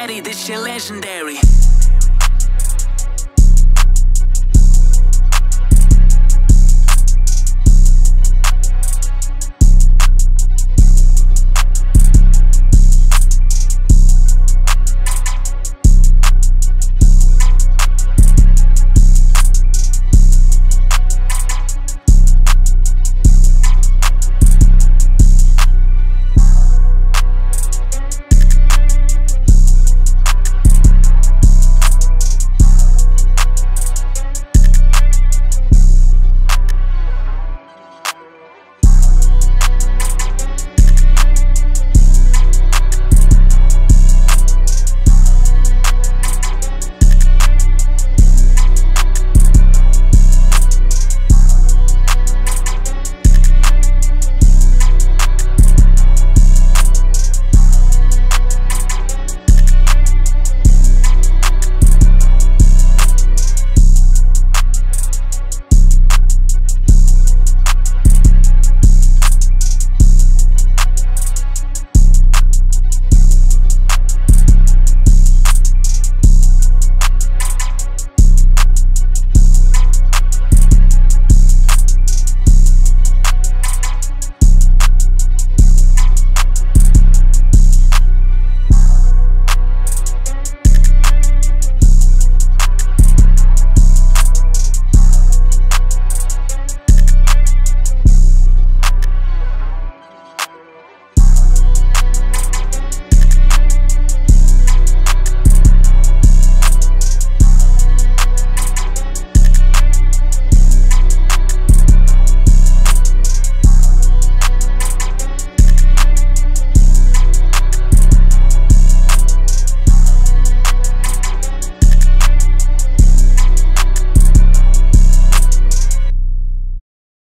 shorty, this shit legendary.